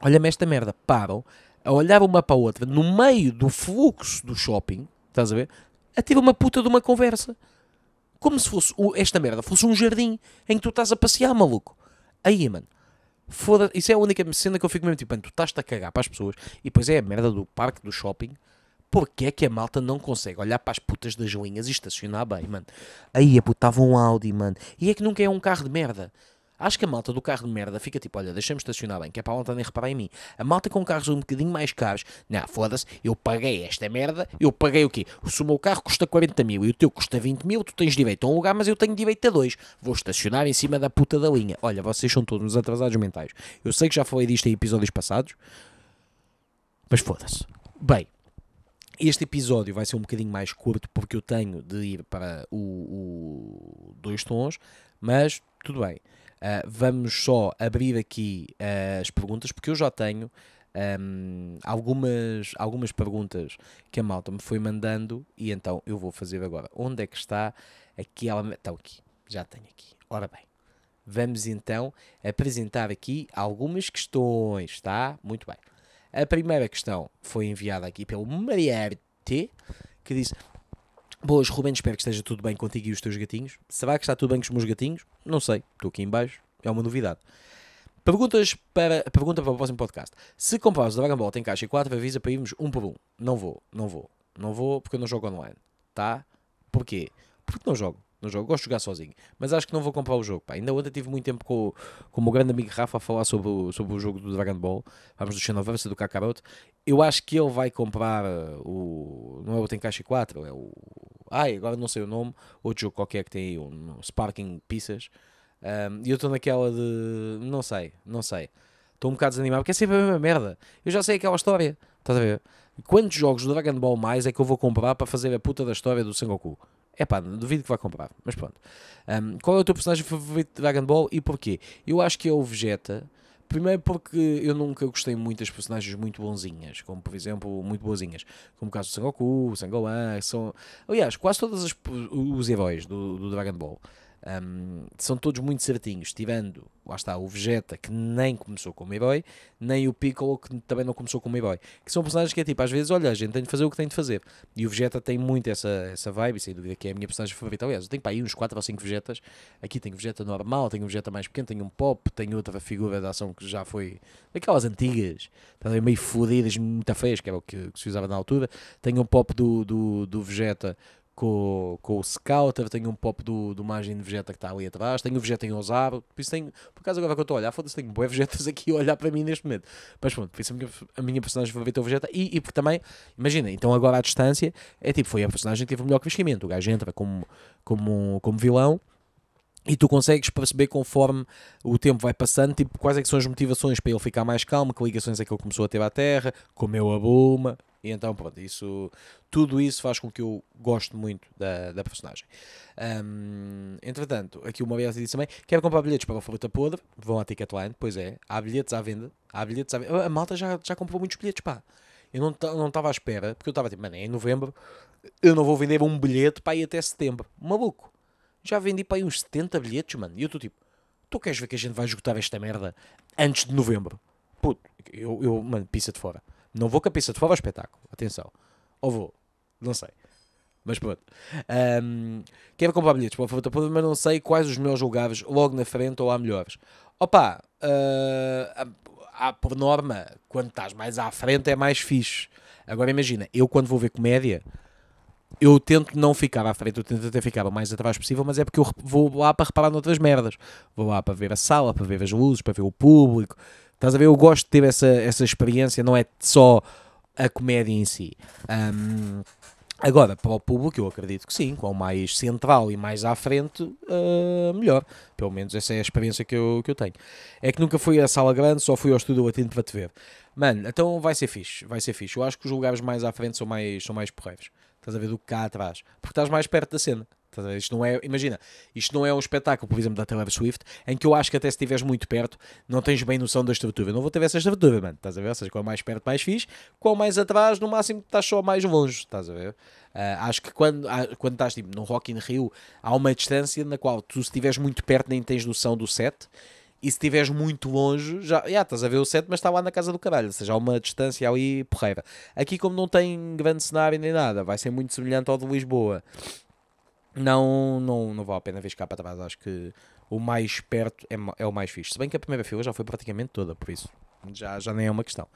olha-me esta merda, param a olhar uma para a outra no meio do fluxo do shopping, estás a ver? A ter uma puta de uma conversa. Como se fosse esta merda fosse um jardim em que tu estás a passear, maluco. Aí, mano. Foda isso é a única cena que eu fico mesmo tipo, tu estás-te a cagar para as pessoas e depois é a merda do parque, do shopping Porquê é que a malta não consegue olhar para as putas das linhas e estacionar bem, mano? Aí a puta estava um Audi, mano. E é que nunca é um carro de merda. Acho que a malta do carro de merda fica tipo, olha, deixa-me estacionar bem, que é para a malta nem reparar em mim. A malta com carros um bocadinho mais caros, não, foda-se, eu paguei esta merda, eu paguei o quê? Se o meu carro custa 40 mil e o teu custa 20 mil, tu tens direito a um lugar, mas eu tenho direito a dois. Vou estacionar em cima da puta da linha. Olha, vocês são todos atrasados mentais. Eu sei que já falei disto em episódios passados, mas foda-se. Bem, este episódio vai ser um bocadinho mais curto porque eu tenho de ir para o, o dois tons, mas tudo bem. Uh, vamos só abrir aqui uh, as perguntas porque eu já tenho um, algumas, algumas perguntas que a malta me foi mandando e então eu vou fazer agora. Onde é que está aquela. Então aqui, já tenho aqui. Ora bem, vamos então apresentar aqui algumas questões, tá? Muito bem. A primeira questão foi enviada aqui pelo Mariarte, que disse: Boas, Ruben, espero que esteja tudo bem contigo e os teus gatinhos. Será que está tudo bem com os meus gatinhos? Não sei, estou aqui em baixo, é uma novidade. Perguntas para, pergunta para o próximo podcast. Se comprares o Dragon Ball tem caixa 4, avisa para irmos um por um. Não vou, não vou. Não vou porque eu não jogo online. Tá? Porquê? Porque não jogo no jogo. Gosto de jogar sozinho, mas acho que não vou comprar o jogo. Pá. Ainda ontem tive muito tempo com, com o meu grande amigo Rafa a falar sobre o, sobre o jogo do Dragon Ball. Vamos do Xenoverse, do Kakarot. Eu acho que ele vai comprar uh, o. Não é o Tenkaichi 4, é o. Ai, agora não sei o nome. Outro jogo qualquer que tem aí, um Sparking Pieces. Um, e eu estou naquela de. Não sei, não sei. Estou um bocado desanimado porque é sempre a mesma merda. Eu já sei aquela história. Estás a ver? Quantos jogos do Dragon Ball mais é que eu vou comprar para fazer a puta da história do Sengoku? É pá, duvido que vá comprar, mas pronto. Um, qual é o teu personagem favorito de Dragon Ball e porquê? Eu acho que é o Vegeta. Primeiro porque eu nunca gostei muito das personagens muito bonzinhas, como por exemplo, muito boazinhas, como o caso do Sengoku, o Sengohan, são... Aliás, quase todos os heróis do, do Dragon Ball um, são todos muito certinhos, tirando, lá está, o Vegeta, que nem começou como herói, nem o Piccolo, que também não começou como herói. Que são personagens que é tipo, às vezes, olha, a gente tem de fazer o que tem de fazer. E o Vegeta tem muito essa, essa vibe, sem dúvida que é a minha personagem favorita. Aliás, eu tenho para aí uns 4 ou 5 Vegetas. Aqui tenho Vegeta normal, tenho Vegeta mais pequeno, tenho um Pop, tenho outra figura de ação que já foi daquelas antigas, também meio fodidas, muito feias, que era o que, que, se usava na altura. Tenho um Pop do, do, do Vegeta com, com o Scouter, tenho um pop do, do de Vegeta que está ali atrás, tenho o Vegeta em Osaru, por isso tenho, por acaso agora que eu estou a olhar, foda-se, tenho boé Vegetas aqui a olhar para mim neste momento. Mas pronto, por isso a minha, a minha personagem favorita é o Vegeta, e, e porque também, imagina, então agora à distância, é tipo, foi a personagem que teve o melhor crescimento, o gajo entra como, como, como vilão, e tu consegues perceber conforme o tempo vai passando, tipo, quais é são as motivações para ele ficar mais calmo, que ligações é que ele começou a ter à Terra, comeu a Bulma, e então, pronto, isso, tudo isso faz com que eu goste muito da, da personagem. Um, entretanto, aqui o Moriarty disse também: quero comprar bilhetes para a Fruta Podre, vão à Ticketline, pois é, há bilhetes à venda, há bilhetes à venda. A malta já, já comprou muitos bilhetes, pá. Eu não estava à espera, porque eu estava tipo, mano, é em novembro, eu não vou vender um bilhete para ir até setembro. Maluco. Já vendi para aí uns 70 bilhetes, mano. E eu estou tipo, tu queres ver que a gente vai esgotar esta merda antes de novembro? Puto, eu, eu mano, pisa de fora. Não vou com a pista de fora ao espetáculo. Atenção. Ou vou. Não sei. Mas pronto. Um, quero comprar bilhetes para o mas não sei quais os melhores lugares logo na frente ou há melhores. Opa, uh, há, por norma, quando estás mais à frente é mais fixe. Agora imagina, eu quando vou ver comédia, eu tento não ficar à frente, eu tento até ficar o mais atrás possível, mas é porque eu vou lá para reparar noutras merdas. Vou lá para ver a sala, para ver as luzes, para ver o público. Estás a ver? Eu gosto de ter essa, essa experiência, não é só a comédia em si. Um, agora, para o público, eu acredito que sim, com mais central e mais à frente, uh, melhor. Pelo menos essa é a experiência que eu, que eu tenho. É que nunca fui à sala grande, só fui ao estúdio atento para te ver. Mano, então vai ser fixe, vai ser fixe. Eu acho que os lugares mais à frente são mais, são mais porreiros. Estás a ver do que cá atrás. Porque estás mais perto da cena. Isto não é, imagina, isto não é um espetáculo, por exemplo, da Taylor Swift, em que eu acho que até se estiveres muito perto, não tens bem noção da estrutura. Eu não vou ter essa estrutura, mano. Estás a ver? Ou seja, quanto mais perto, mais fixe. Quanto mais atrás, no máximo, estás só mais longe. Estás a ver? Uh, acho que quando, quando estás tipo, no Rock in Rio, há uma distância na qual tu, se estiveres muito perto, nem tens noção do set. E se estiveres muito longe, já, já estás a ver o set, mas está lá na casa do caralho. Ou seja, há uma distância ali porreira. Aqui, como não tem grande cenário nem nada, vai ser muito semelhante ao de Lisboa não, não, não vale a pena ver cá para trás. Acho que o mais perto é, é o mais fixe. Se bem que a primeira fila já foi praticamente toda, por isso já, já nem é uma questão.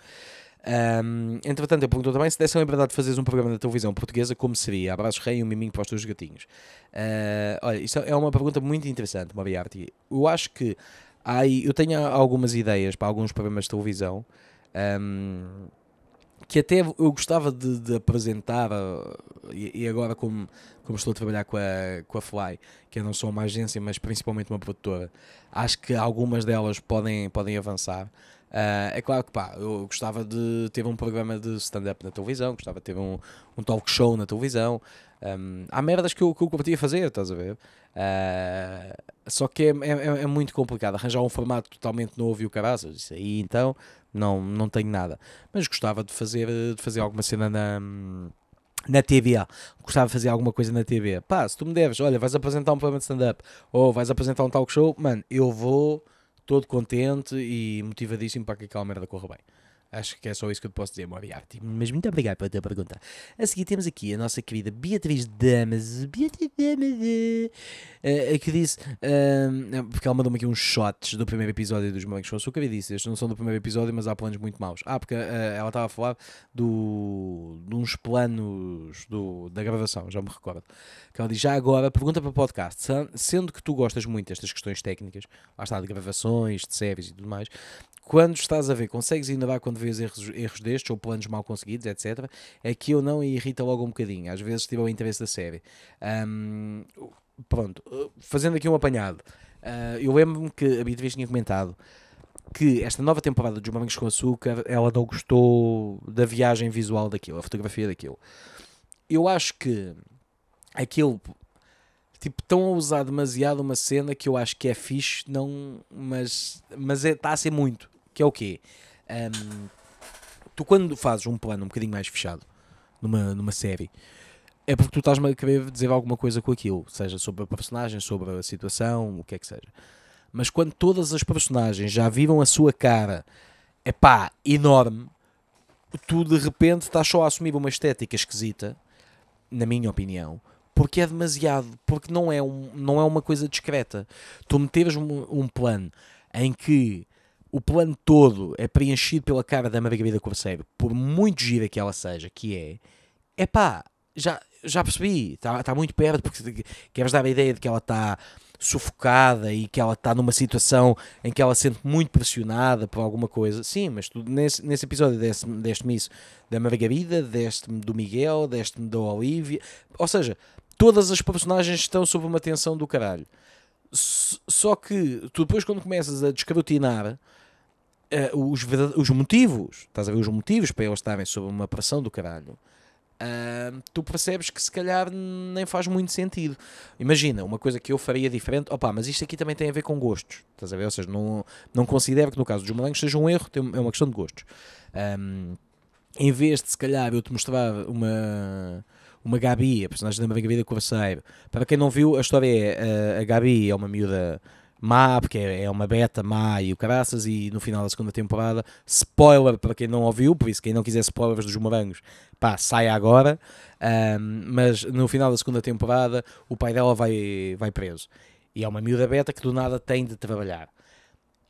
Um, entretanto, eu pergunto também se desse a liberdade de fazeres um programa na televisão portuguesa, como seria? Abraços rei e um miminho para os teus gatinhos. Uh, olha, isso é uma pergunta muito interessante, Moriarty. Eu acho que há, eu tenho algumas ideias para alguns programas de televisão. Um, que até eu gostava de, de apresentar, uh, e, e, agora como, como estou a trabalhar com a, com a Fly, que eu não sou uma agência, mas principalmente uma produtora, acho que algumas delas podem, podem avançar. Uh, é claro que pá, eu gostava de ter um programa de stand-up na televisão, gostava de ter um, um talk show na televisão. Um, há merdas que eu, que eu curtia fazer, estás a ver? Uh, só que é, é, é, muito complicado arranjar um formato totalmente novo e o caraças. Isso aí então não, não tenho nada. Mas gostava de fazer, de fazer alguma cena na, na TV. Gostava de fazer alguma coisa na TV. Pá, se tu me deves, olha, vais apresentar um programa de stand-up ou vais apresentar um talk show, mano, eu vou todo contente e motivadíssimo para que aquela merda corra bem. Acho que é só isso que eu posso dizer, Moriarty. Mas muito obrigado pela tua pergunta. A seguir temos aqui a nossa querida Beatriz Damas. Beatriz Damas. Uh, que disse. Uh, porque ela mandou-me aqui uns shots do primeiro episódio dos Shows. O que eu disse? Estes não são do primeiro episódio, mas há planos muito maus. Ah, porque uh, ela estava a falar do, de uns planos do, da gravação, já me recordo. Que ela diz: já agora, pergunta para o podcast. Sendo que tu gostas muito destas questões técnicas, lá está, de gravações, de séries e tudo mais, quando estás a ver, consegues inovar quando vês erros, erros destes ou planos mal conseguidos, etc. É que eu não irrita logo um bocadinho. Às vezes tive o interesse da série. Um, pronto, fazendo aqui um apanhado. Uh, eu lembro-me que a Beatriz tinha comentado que esta nova temporada dos Morangos com Açúcar, ela não gostou da viagem visual daquilo, a fotografia daquilo. Eu acho que aquilo, tipo, estão a usar demasiado uma cena que eu acho que é fixe, não, mas, mas está é, tá a ser muito, que é o quê? Um, tu quando fazes um plano um bocadinho mais fechado, numa, numa série, é porque tu estás-me a querer dizer alguma coisa com aquilo, seja sobre a personagem, sobre a situação, o que é que seja. Mas quando todas as personagens já viram a sua cara, é pá, enorme, tu de repente estás só a assumir uma estética esquisita, na minha opinião, porque é demasiado, porque não é, um, não é uma coisa discreta. Tu meteres um, um plano em que o plano todo é preenchido pela cara da Margarida Corseiro, por muito gira que ela seja, que é, é pá, já, já percebi, está tá muito perto, porque queres dar a ideia de que ela está sufocada e que ela está numa situação em que ela se sente muito pressionada por alguma coisa. Sim, mas tu nesse, nesse episódio deste-me deste isso da Margarida, deste-me do Miguel, deste-me da Olivia. Ou seja, todas as personagens estão sob uma tensão do caralho. Só que tu depois, quando começas a descrutinar. Uh, os, os motivos, estás a ver os motivos para eles estarem sob uma pressão do caralho, Uh, tu percebes que se calhar nem faz muito sentido. Imagina, uma coisa que eu faria diferente, opa, mas isto aqui também tem a ver com gostos, estás a ver? Ou seja, não, não considero que no caso dos morangos seja um erro, é uma questão de gostos. Um, em vez de se calhar eu te mostrar uma, uma Gabi, a personagem da Margarida Corseiro, para quem não viu, a história é a Gabi é uma miúda má, porque é, é uma beta má e o caraças, e no final da segunda temporada, spoiler para quem não ouviu, por isso quem não quiser spoilers dos morangos, pá, sai agora, um, mas no final da segunda temporada o pai dela vai, vai preso. E é uma miúda beta que do nada tem de trabalhar.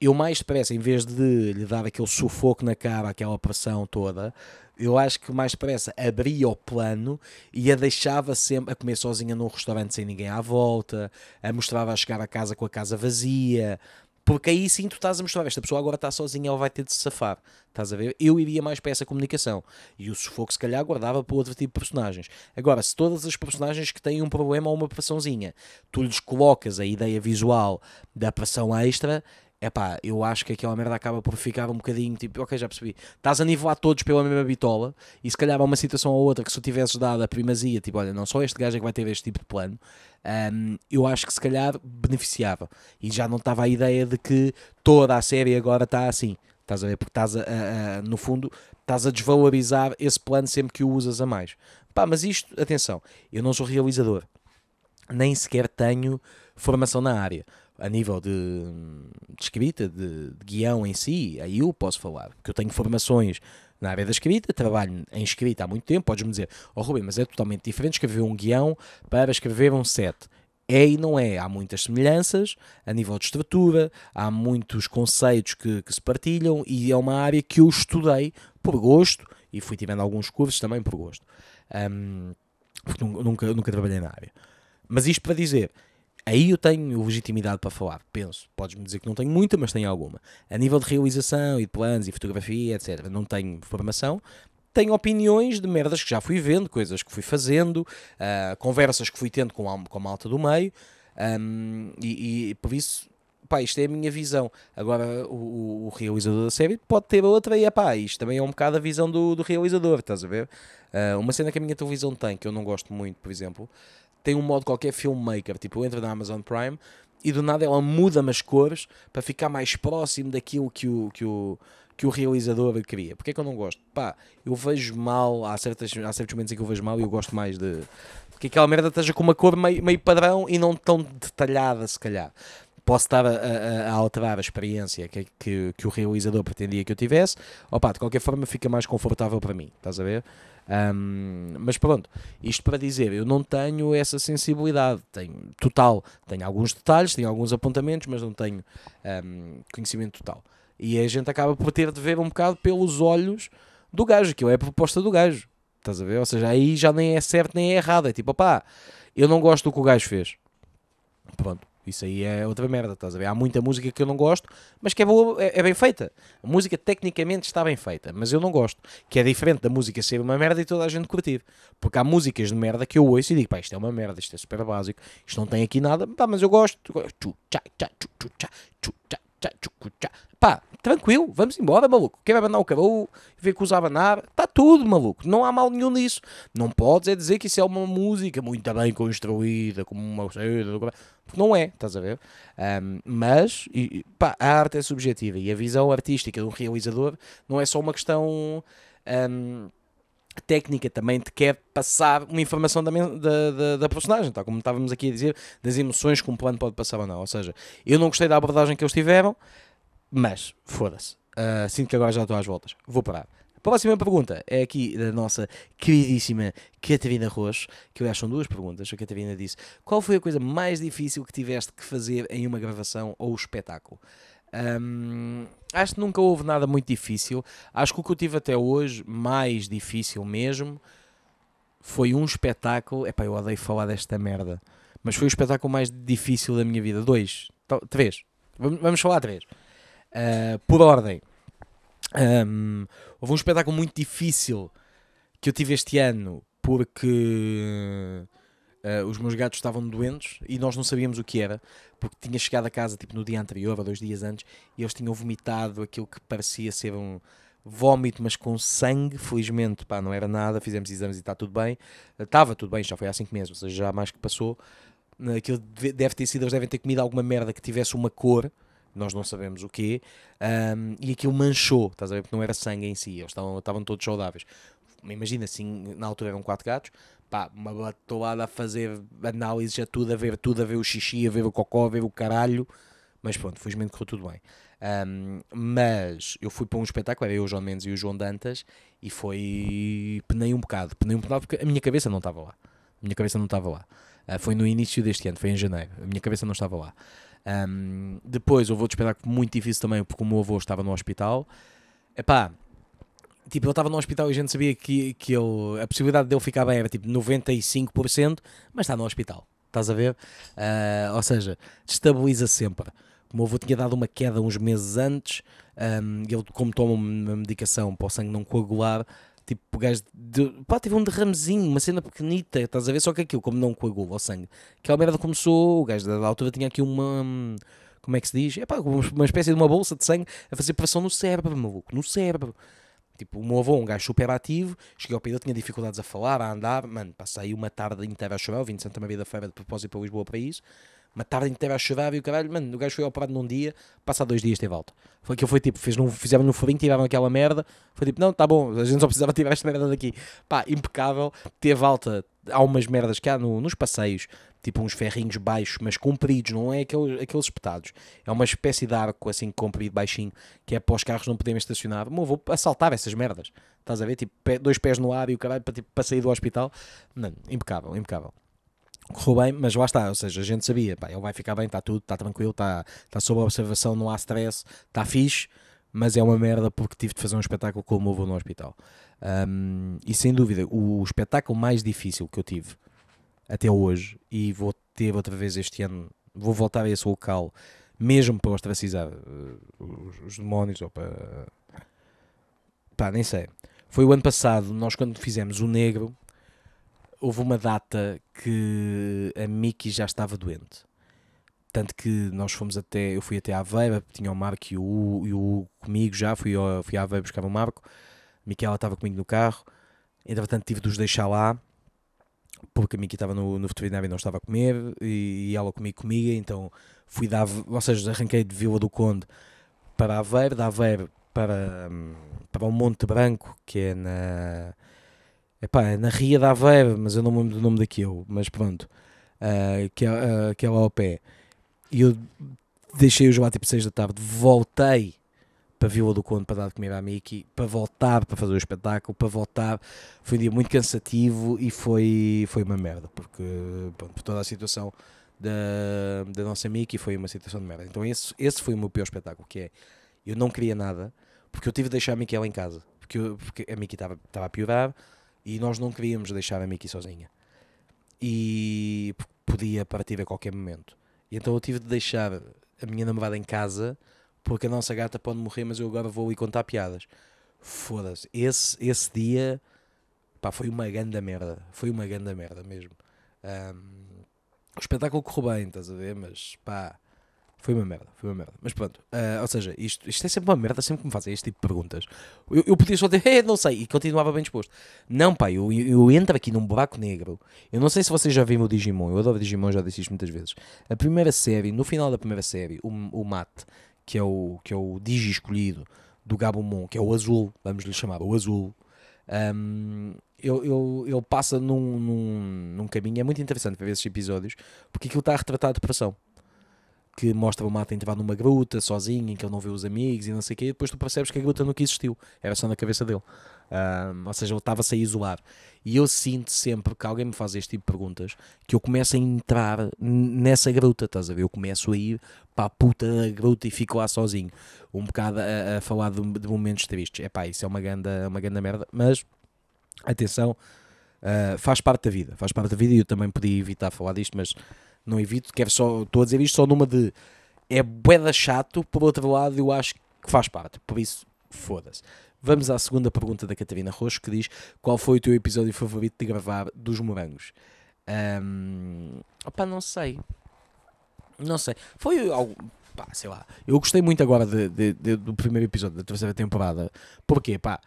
Eu mais depressa, em vez de lhe dar aquele sufoco na cara, aquela pressão toda, eu acho que mais depressa abria o plano e a deixava sempre a comer sozinha num restaurante sem ninguém à volta, a mostrava a chegar a casa com a casa vazia, porque aí sim tu estás a mostrar, esta pessoa agora está sozinha, ela vai ter de se safar. Estás a ver? Eu iria mais para essa comunicação. E o sufoco, se calhar, guardava para outro tipo de personagens. Agora, se todas as personagens que têm um problema ou uma pressãozinha, tu lhes colocas a ideia visual da pressão extra, é pá, eu acho que aquela merda acaba por ficar um bocadinho tipo, ok, já percebi. Estás a nivelar todos pela mesma bitola e se calhar há uma situação ou outra que se tu tivesses dado a primazia, tipo, olha, não só este gajo é que vai ter este tipo de plano, um, eu acho que se calhar beneficiava. E já não estava a ideia de que toda a série agora está assim. Estás a ver? Porque estás a, a, a, no fundo, estás a desvalorizar esse plano sempre que o usas a mais. Pá, mas isto, atenção, eu não sou realizador, nem sequer tenho formação na área a nível de, de escrita, de, de, guião em si, aí eu posso falar, porque eu tenho formações na área da escrita, trabalho em escrita há muito tempo, podes-me dizer, oh Rubem, mas é totalmente diferente escrever um guião para escrever um set. É e não é, há muitas semelhanças a nível de estrutura, há muitos conceitos que, que se partilham e é uma área que eu estudei por gosto e fui tirando alguns cursos também por gosto, um, porque nunca, nunca trabalhei na área. Mas isto para dizer, Aí eu tenho legitimidade para falar, penso. Podes-me dizer que não tenho muita, mas tenho alguma. A nível de realização e de planos e fotografia, etc., não tenho formação. Tenho opiniões de merdas que já fui vendo, coisas que fui fazendo, uh, conversas que fui tendo com a, com a malta do meio, um, e, e, por isso, pá, isto é a minha visão. Agora, o, o, realizador da série pode ter outra, e pá, isto também é um bocado a visão do, do realizador, estás a ver? Uh, uma cena que a minha televisão tem, que eu não gosto muito, por exemplo, tem um modo qualquer filmmaker, tipo, entra na Amazon Prime e do nada ela muda-me as cores para ficar mais próximo daquilo que o, que o, que o realizador queria. Porquê é que eu não gosto? Pá, eu vejo mal, há, certas, há certos momentos em que eu vejo mal e eu gosto mais de. Que aquela merda esteja com uma cor meio, meio padrão e não tão detalhada, se calhar. Posso estar a, a, a alterar a experiência que, que, que, o realizador pretendia que eu tivesse. Opa, de qualquer forma fica mais confortável para mim, estás a ver? Um, mas pronto, isto para dizer, eu não tenho essa sensibilidade, tenho total, tenho alguns detalhes, tenho alguns apontamentos, mas não tenho um, conhecimento total. E a gente acaba por ter de ver um bocado pelos olhos do gajo, que é a proposta do gajo. Estás a ver? Ou seja, aí já nem é certo nem é errado. É tipo, opá, eu não gosto do que o gajo fez. Pronto. Isso aí é outra merda, estás a ver? Há muita música que eu não gosto, mas que é, boa, é, é, bem feita. A música tecnicamente está bem feita, mas eu não gosto. Que é diferente da música ser uma merda e toda a gente curtir. Porque há músicas de merda que eu ouço e digo, pá, isto é uma merda, isto é super básico, isto não tem aqui nada, pá, mas eu gosto. Pá, tranquilo, vamos embora, maluco. Vai abanar o cabelo, ver que usa abanar, está tudo, maluco. Não há mal nenhum nisso. Não podes é dizer que isso é uma música muito bem construída, como uma não é, estás a ver? Um, mas, e, pá, a arte é subjetiva e a visão artística do realizador não é só uma questão. Um, técnica também te quer passar uma informação da, da, da, da, personagem, como estávamos aqui a dizer, das emoções que um plano pode passar ou não. Ou seja, eu não gostei da abordagem que eles tiveram, mas foda-se. Uh, sinto que agora já estou às voltas. Vou parar. A próxima pergunta é aqui da nossa queridíssima Catarina Rocha, que acho são duas perguntas. A Catarina disse: Qual foi a coisa mais difícil que tiveste que fazer em uma gravação ou espetáculo? Um, acho que nunca houve nada muito difícil. Acho que o que eu tive até hoje, mais difícil mesmo, foi um espetáculo. Epá, eu odeio falar desta merda, mas foi o espetáculo mais difícil da minha vida. Dois, três. Vamos falar três. Uh, por ordem. Um, houve um espetáculo muito difícil que eu tive este ano porque uh, os meus gatos estavam doentes e nós não sabíamos o que era porque tinha chegado a casa tipo no dia anterior ou dois dias antes e eles tinham vomitado aquilo que parecia ser um vómito mas com sangue felizmente pá, não era nada, fizemos exames e está tudo bem estava tudo bem, já foi há 5 meses ou seja, já mais que passou aquilo deve ter sido, eles devem ter comido alguma merda que tivesse uma cor nós não sabemos o quê, um, e aquilo manchou, estás a ver? Porque não era sangue em si, eles estavam, estavam todos saudáveis. Imagina assim, na altura eram quatro gatos, pá, uma batolada a fazer análises a tudo, a ver tudo, a ver o xixi, a ver o cocó, a ver o caralho, mas pronto, felizmente correu tudo bem. Um, mas eu fui para um espetáculo, era eu, o João Mendes e o João Dantas, e foi. penei um bocado, penei um bocado porque a minha cabeça não estava lá. A minha cabeça não estava lá. Uh, foi no início deste ano, foi em janeiro. A minha cabeça não estava lá. Um, depois houve outro espetáculo muito difícil também, porque o meu avô estava no hospital. Epá, tipo, ele estava no hospital e a gente sabia que, que ele, a possibilidade dele ficar bem era tipo 95%, mas está no hospital. Estás a ver? Uh, ou seja, destabiliza sempre. O meu avô tinha dado uma queda uns meses antes, um, ele, como toma uma medicação para o sangue não coagular, Tipo, gajo de, pá, teve um derramezinho, uma cena pequenita, estás a ver? Só que aquilo, como não coagula o sangue, aquela merda começou, o gajo da altura tinha aqui uma. Como é que se diz? É pá, uma espécie de uma bolsa de sangue a fazer pressão no cérebro, maluco, no cérebro. Tipo, o meu avô, um gajo super ativo, cheguei ao pé tinha dificuldades a falar, a andar, mano, passei uma tarde inteira a chorar, vim de Santa Maria da Feira de propósito para Lisboa para isso uma tarde inteira a chorar e o caralho, mano, o gajo foi operado num dia, passado dois dias teve alta. Foi que foi tipo, fez no, fizeram no furinho, tiraram aquela merda, foi tipo, não, tá bom, a gente só precisava tirar esta merda daqui. Pá, impecável, teve alta, há umas merdas que há no, nos passeios, tipo uns ferrinhos baixos, mas compridos, não é aqueles, aqueles espetados. É uma espécie de arco assim comprido, baixinho, que é para os carros não poderem estacionar. Meu, vou assaltar essas merdas. Estás a ver? Tipo, dois pés no ar e o caralho para, tipo, para sair do hospital. Não, impecável, impecável correu bem, mas lá está, ou seja, a gente sabia, pá, ele vai ficar bem, está tudo, está tranquilo, está tá sob observação, não há stress, está fixe, mas é uma merda porque tive de fazer um espetáculo com o avô no hospital. Um, e sem dúvida, o espetáculo mais difícil que eu tive até hoje, e vou ter outra vez este ano, vou voltar a esse local, mesmo para ostracizar uh, os, os demónios, ou para. pá, nem sei. Foi o ano passado, nós quando fizemos o Negro, houve uma data que a Miki já estava doente. Tanto que nós fomos até, eu fui até à Aveira, tinha o Marco e o, e o comigo já, fui, ao, fui à Aveira buscar o Marco, a Miquela estava comigo no carro, entretanto tive de os deixar lá, porque a Miki estava no, no veterinário e não estava a comer, e, e ela comigo comigo, então fui dar, ou seja, arranquei de Vila do Conde para Aveiro, da Aveiro para, para o Monte Branco, que é na Epá, é na Ria da Aveira, mas eu não me lembro do nome daquilo, mas pronto, uh, que, é, uh, que é lá ao pé. E eu deixei-os lá tipo 6 da tarde, voltei para Vila do Conde para dar de comer à Miki, para voltar para fazer o espetáculo, para voltar. Foi um dia muito cansativo e foi, foi uma merda, porque pronto, por toda a situação da, da nossa Miki foi uma situação de merda. Então esse, esse foi o meu pior espetáculo, que é, eu não queria nada, porque eu tive de deixar a Miki lá em casa, porque, eu, porque a Miki estava a piorar, e nós não queríamos deixar a Mickey sozinha. E podia partir a qualquer momento. E então eu tive de deixar a minha namorada em casa porque a nossa gata pode morrer, mas eu agora vou ir contar piadas. Foda-se. Esse, esse dia pá, foi uma grande merda. Foi uma grande merda mesmo. Um, o espetáculo correu bem, estás a ver? Mas pá, Foi uma merda, foi uma merda. Mas pronto, uh, ou seja, isto, isto é sempre uma merda, sempre que me fazem este tipo de perguntas. Eu, eu podia só dizer, eh, não sei, e continuava bem disposto. Não, pá, eu, eu entro aqui num buraco negro. Eu não sei se vocês já viram o Digimon, eu adoro Digimon, já disse isto muitas vezes. A primeira série, no final da primeira série, o, o Matt, que é o, que é o Digi escolhido do Gabumon, que é o azul, vamos lhe chamar, o azul. Um, ele, ele, ele, passa num, num, num caminho, é muito interessante para ver esses episódios, porque aquilo está a retratar a depressão que mostra o Matt a entrar numa gruta sozinho, em que ele não vê os amigos e não sei o quê, e depois tu percebes que a gruta nunca existiu, era só na cabeça dele. Um, ou seja, ele estava-se a isolar. E eu sinto sempre que alguém me faz este tipo de perguntas que eu começo a entrar nessa gruta, estás a ver? Eu começo a ir para a puta da gruta e fico lá sozinho, um bocado a, a falar de, de, momentos tristes. É pá, isso é uma ganda, uma ganda merda, mas atenção, uh, faz parte da vida, faz parte da vida e eu também podia evitar falar disto, mas não evito, quero só, estou a dizer isto só numa de é boeda chato, por outro lado eu acho que faz parte, por isso foda-se. Vamos à segunda pergunta da Catarina Roxo que diz qual foi o teu episódio favorito de gravar dos morangos? Um, opa, não sei. Não sei. Foi algo. Pá, sei lá. Eu gostei muito agora de, de, de, do primeiro episódio da terceira temporada. Porquê? Pá,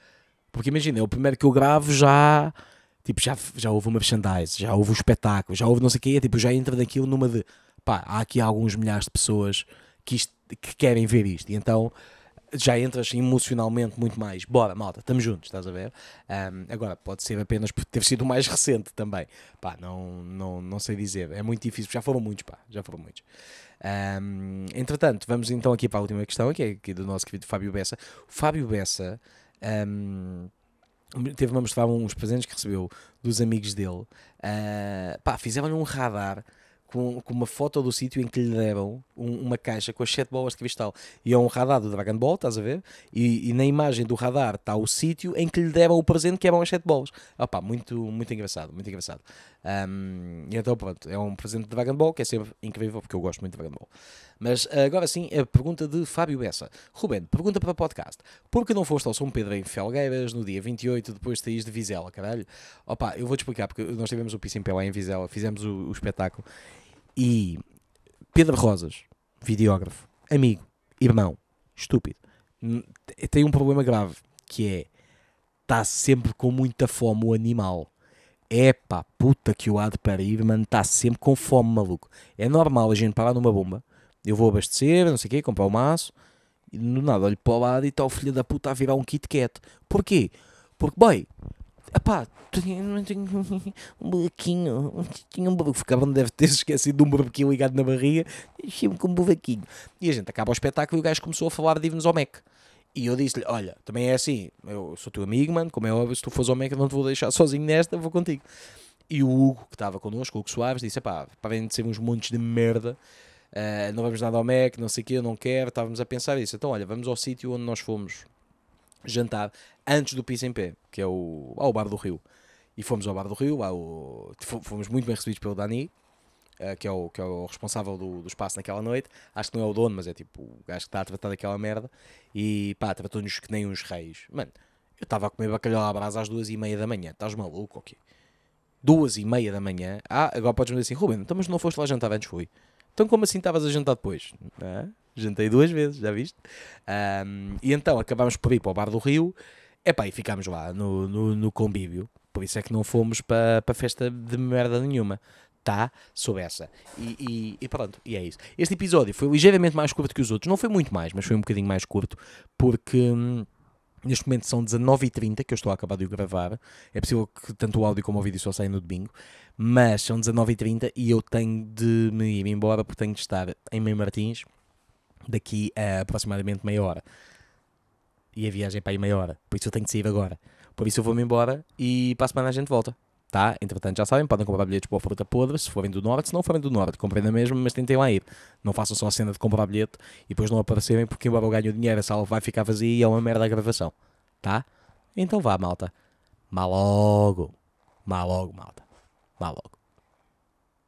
porque imagina, é o primeiro que eu gravo já Tipo, já, já houve uma merchandise, já houve um espetáculo, já houve não sei o quê, tipo, já entra daquilo numa de pá, há aqui alguns milhares de pessoas que, isto, que querem ver isto, e então já entras emocionalmente muito mais. Bora, malta, estamos juntos, estás a ver? Um, agora, pode ser apenas por ter sido mais recente também. Pá, não, não, não sei dizer. É muito difícil, já foram muitos, pá, já foram muitos. Um, entretanto, vamos então aqui para a última questão, que é aqui do nosso querido Fábio Bessa. O Fábio Bessa. Um, teve-me a mostrar uns presentes que recebeu dos amigos dele. Uh, pá, fizeram-lhe um radar com, com uma foto do sítio em que lhe deram um, uma caixa com as 7 bolas de cristal. E é um radar do Dragon Ball, estás a ver? E, e na imagem do radar está o sítio em que lhe deram o presente que eram as 7 bolas. Opa, muito, muito engraçado, muito engraçado. Um, então pronto, é um presente de Dragon Ball que é sempre incrível porque eu gosto muito de Dragon Ball. Mas agora sim, a pergunta de Fábio Bessa. Ruben, pergunta para o podcast. Por que não foste ao São Pedro em Felgueiras no dia 28 depois de saís de Vizela, caralho? Opa, eu vou-te explicar porque nós tivemos o Pé lá em Vizela, fizemos o, o espetáculo e Pedro Rosas, videógrafo, amigo, irmão, estúpido, tem um problema grave que é está sempre com muita fome o animal. Epá, puta que o há de parir, mano, está sempre com fome, maluco. É normal a gente parar numa bomba, eu vou abastecer, não sei o quê, comprar o maço, e no nada olho para o lado e está o filho da puta a virar um Kit Kat. Porquê? Porque, boy, Epá, tenho, tenho [LAUGHS] um buraquinho, tinha um buraquinho. Ficava, deve ter [LAUGHS] esquecido de um buraquinho ligado na barriga, enchi-me com um buraquinho. E a gente acaba o espetáculo e o gajo começou a falar de irmos ao Mac. E eu disse-lhe: Olha, também é assim, eu sou teu amigo, mano, como é óbvio, se tu fores ao Mac, não te vou deixar sozinho nesta, vou contigo. E o Hugo, que estava connosco, o Hugo Soares, disse: Pá, para de ser uns montes de merda, uh, não vamos nada ao Mac, não sei o quê, eu não quero. Estávamos a pensar isso. Então, olha, vamos ao sítio onde nós fomos jantar antes do Piso em Pé, que é o, ao Bar do Rio. E fomos ao Bar do Rio, ao, fomos muito bem recebidos pelo Dani, uh, que, é o, que é o responsável do, do espaço naquela noite. Acho que não é o dono, mas é tipo o gajo que está a tratar daquela merda. E pá, tratou-nos que nem uns reis. Mano, eu estava a comer bacalhau à brasa às duas e meia da manhã. Estás maluco? Ok. Duas e meia da manhã. Ah, agora podes-me dizer assim, Ruben, então mas não foste lá jantar antes? Fui. Então como assim estavas a jantar depois? Ah, jantei duas vezes, já viste? Um, e então acabámos por ir para o Bar do Rio Epá, e ficámos lá no, no, no convívio. Por isso é que não fomos para a festa de merda nenhuma. Tá? Sob essa. E, e, e, pronto, e é isso. Este episódio foi ligeiramente mais curto que os outros. Não foi muito mais, mas foi um bocadinho mais curto. Porque hum, neste momento são 19h30 que eu estou a acabar de gravar. É possível que tanto o áudio como o vídeo só saiam no domingo. Mas são 19h30 e eu tenho de me ir embora porque tenho de estar em Meio Martins daqui a aproximadamente meia hora e a viagem é para aí meia hora. Por isso eu tenho de sair agora. Por isso eu vou-me embora e para a semana a gente volta. Tá? Entretanto, já sabem, podem comprar bilhetes para a fruta podre se forem do norte, se não forem do norte, comprem na mesma, mas tentem lá ir. Não façam só a cena de comprar bilhete e depois não aparecerem, porque embora eu ganhe o dinheiro, a sala vai ficar vazia e é uma merda a gravação. Tá? Então vá, malta. Má logo. Má logo, malta. Má logo.